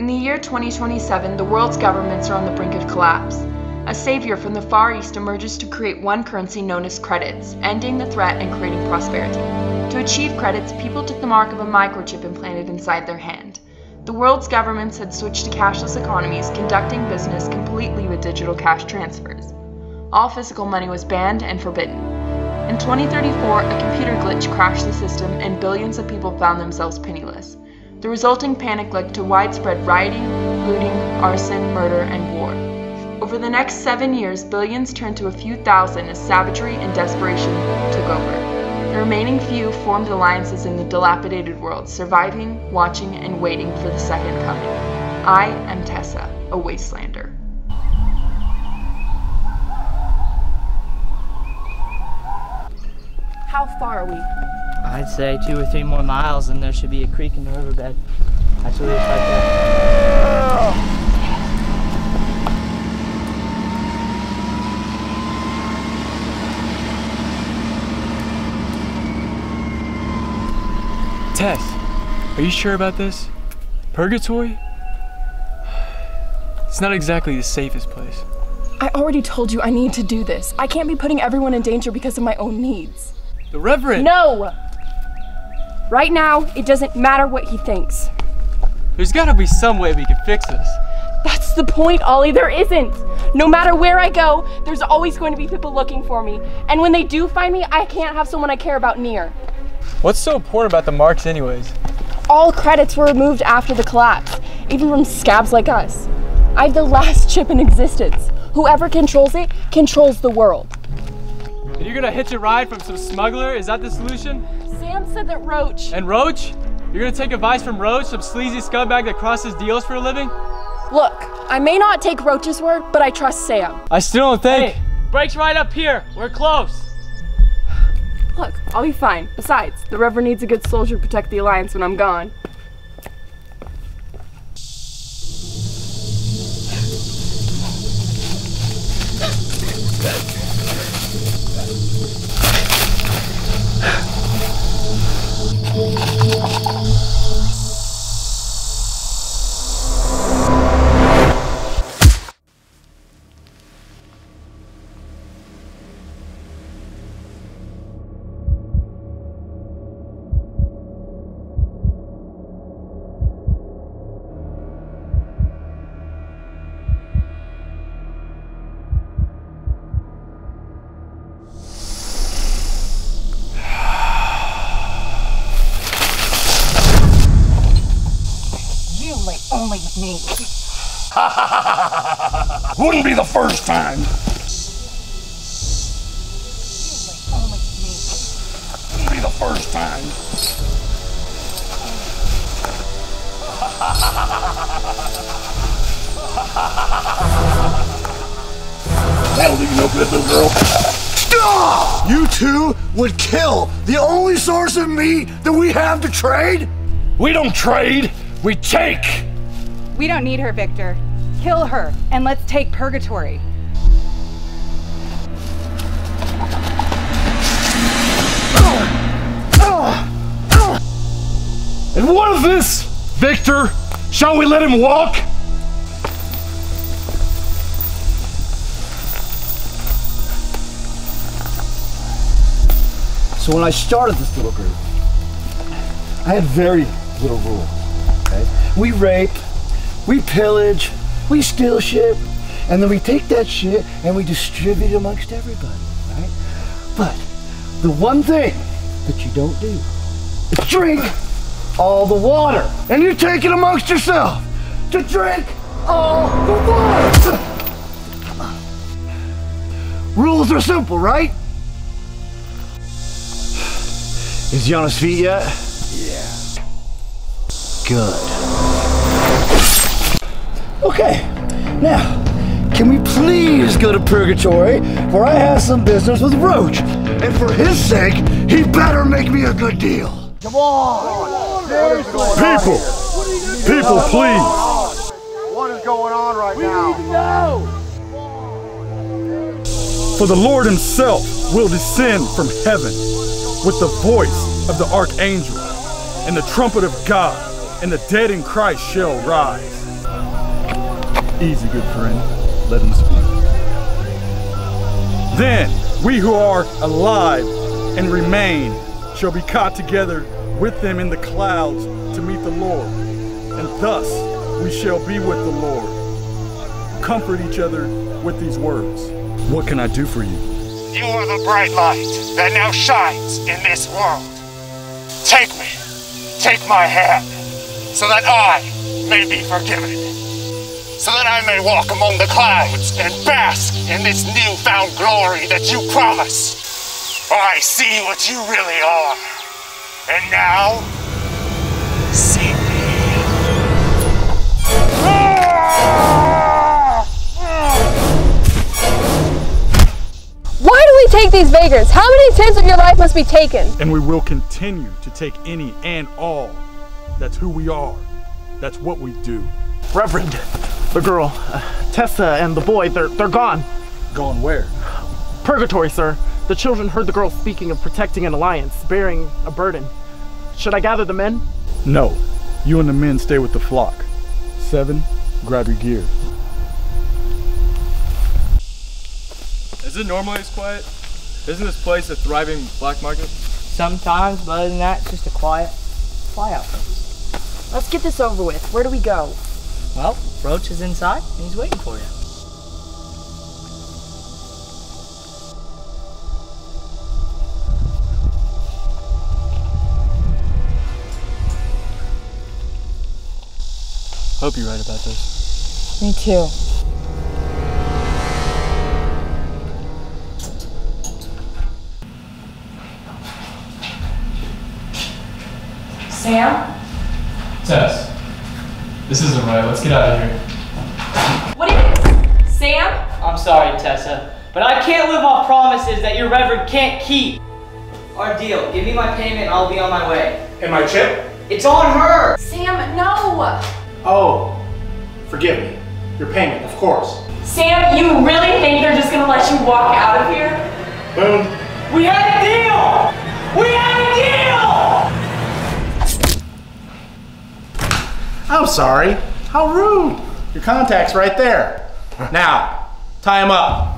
In the year 2027, the world's governments are on the brink of collapse. A savior from the Far East emerges to create one currency known as credits, ending the threat and creating prosperity. To achieve credits, people took the mark of a microchip implanted inside their hand. The world's governments had switched to cashless economies, conducting business completely with digital cash transfers. All physical money was banned and forbidden. In 2034, a computer glitch crashed the system and billions of people found themselves penniless. The resulting panic led to widespread rioting, looting, arson, murder, and war. Over the next seven years, billions turned to a few thousand as savagery and desperation took over. The remaining few formed alliances in the dilapidated world, surviving, watching, and waiting for the second coming. I am Tessa, a wastelander. How far are we? I'd say two or three more miles and there should be a creek in the riverbed. Actually, it's like that. Tess, are you sure about this? Purgatory? It's not exactly the safest place. I already told you I need to do this. I can't be putting everyone in danger because of my own needs. The Reverend! No! Right now, it doesn't matter what he thinks. There's gotta be some way we can fix this. That's the point, Ollie. There isn't. No matter where I go, there's always going to be people looking for me. And when they do find me, I can't have someone I care about near. What's so important about the marks, anyways? All credits were removed after the collapse, even from scabs like us. I have the last chip in existence. Whoever controls it controls the world. And you're gonna hitch a ride from some smuggler? Is that the solution? Sam said that Roach. And Roach? You're gonna take advice from Roach, some sleazy scumbag that crosses deals for a living? Look, I may not take Roach's word, but I trust Sam. I still don't think. Hey, brakes right up here. We're close. Look, I'll be fine. Besides, the Reverend needs a good soldier to protect the Alliance when I'm gone. Wouldn't be the first time. Wouldn't be the first time. That'll do you no good, little girl. You two would kill the only source of meat that we have to trade? We don't trade, we take. We don't need her, Victor. Kill her, and let's take Purgatory. And what of this, Victor? Shall we let him walk? So when I started this little group, I had very little rules. Okay? We rape, we pillage, we steal shit, and then we take that shit and we distribute it amongst everybody, right? But the one thing that you don't do is drink all the water. And you take it amongst yourself to drink all the water. Rules are simple, right? Is he on his feet yet? Yeah. Good. Okay, now, can we please go to Purgatory where I have some business with Roach? And for his sake, he better make me a good deal. Come on! People! People, please! What is going on right now? For the Lord himself will descend from heaven with the voice of the archangel and the trumpet of God, and the dead in Christ shall rise. Easy, good friend. Let him speak. Then we who are alive and remain shall be caught together with them in the clouds to meet the Lord. And thus we shall be with the Lord. Comfort each other with these words. What can I do for you? You are the bright light that now shines in this world. Take me, take my hand, so that I may be forgiven. So that I may walk among the clouds and bask in this newfound glory that you promise. For I see what you really are. And now, see me. Why do we take these vagrants? How many tenths of your life must be taken? And we will continue to take any and all. That's who we are. That's what we do. Reverend, the girl, uh, Tessa, and the boy, they're, they're gone. Gone where? Purgatory, sir. The children heard the girl speaking of protecting an alliance, bearing a burden. Should I gather the men? No. You and the men stay with the flock. Seven, grab your gear. Is it normally as quiet? Isn't this place a thriving black market? Sometimes, but other than that, it's just a quiet flyout place. Let's get this over with. Where do we go? Well, Roach is inside and he's waiting for you. Hope you're right about this. Me too. Sam? Tess, this isn't right. Let's get out of here. What is Sam? I'm sorry, Tessa, but I can't live off promises that your reverend can't keep. Our deal. Give me my payment and I'll be on my way. And my chip? It's on her! Sam, no! Oh, forgive me. Your payment, of course. Sam, you really think they're just gonna let you walk out of here? Boom. We had I'm sorry. How rude. Your contact's right there. Now, tie him up.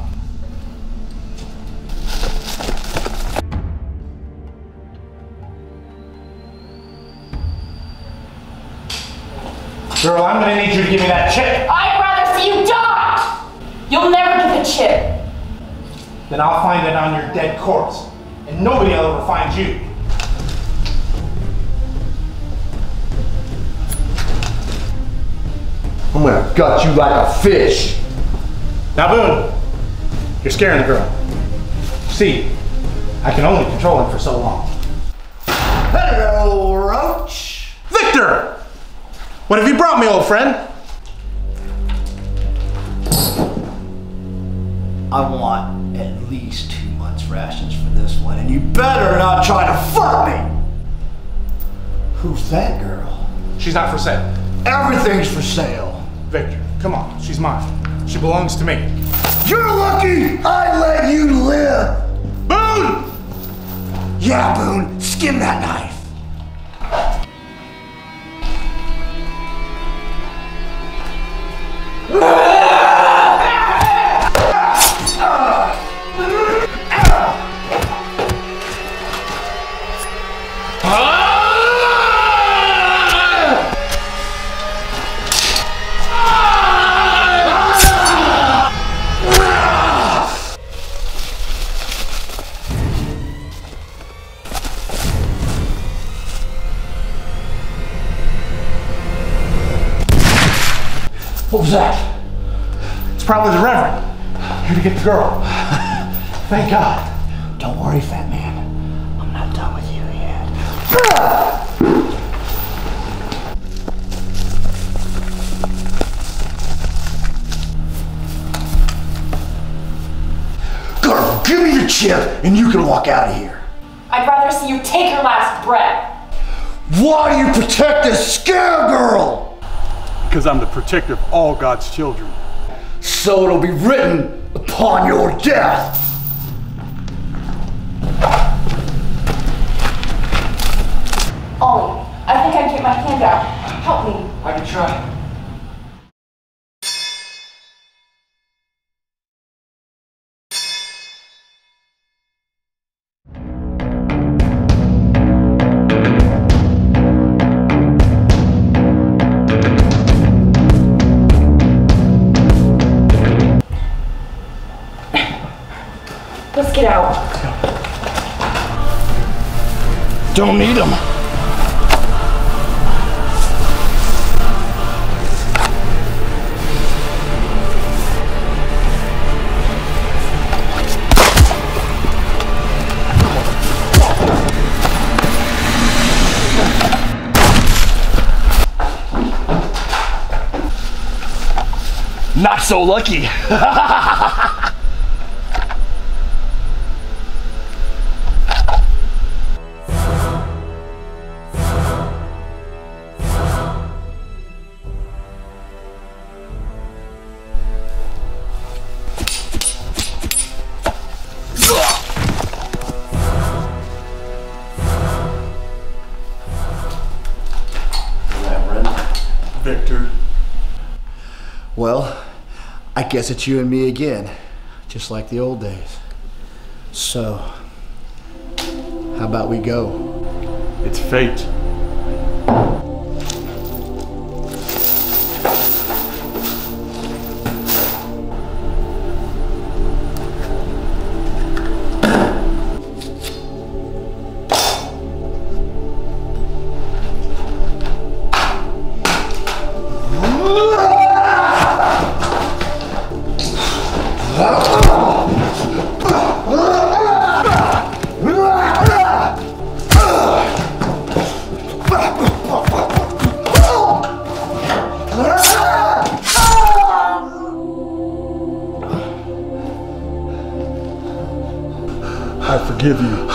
Girl, I'm gonna need you to give me that chip. I'd rather see you die! You'll never get the chip. Then I'll find it on your dead corpse. And nobody will ever find you. I'm gonna gut you like a fish. Now, Boone, you're scaring the girl. See, I can only control him for so long. Hello, Roach. Victor! What have you brought me, old friend? I want at least two months' rations for this one, and you better not try to fuck me. Who's that girl? She's not for sale. Everything's for sale. Victor, come on, she's mine. She belongs to me. You're lucky I let you live. Boone! Yeah, Boone, skin that knife. What was that? It's probably the Reverend. Here to get the girl. Thank God. Don't worry, fat man. I'm not done with you yet. Girl, give me the chip and you can walk out of here. I'd rather see you take your last breath. Why do you protect this scare girl? Because I'm the protector of all God's children. So it'll be written upon your death. Ollie, I think I can get my hand out. Help me. I can try. Get out. Don't need them. Not so lucky. guess it's you and me again, just like the old days. So, how about we go? It's fate. Forgive you.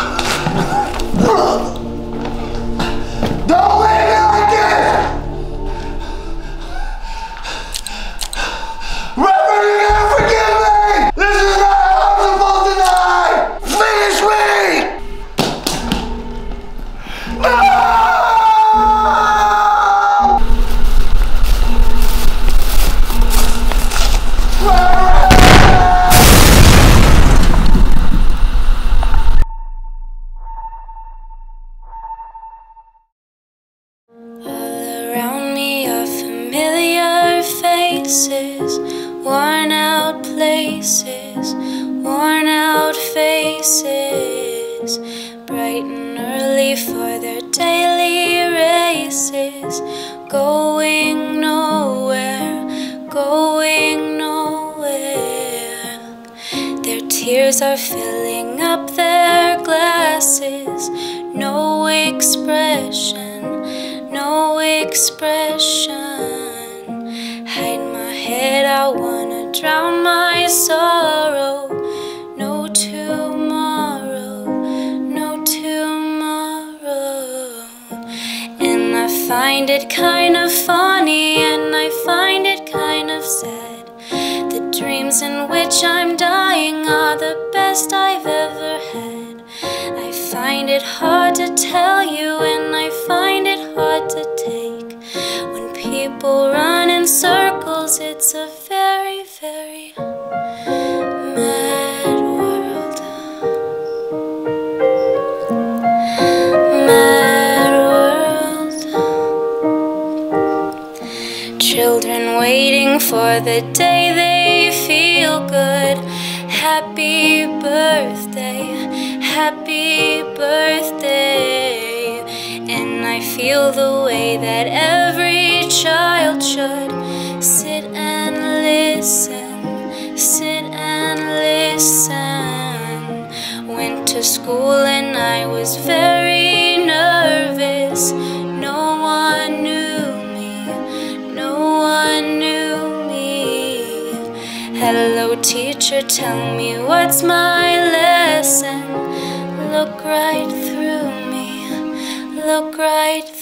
Faces, bright and early for their daily races, going nowhere, going nowhere. Their tears are filling up their glasses, no expression no expression. Hide my head, I wanna drown my sorrow. It kind of funny, and I find it kind of sad. The dreams in which I'm dying the day they feel good. Happy birthday, happy birthday. And I feel the way that every child should Look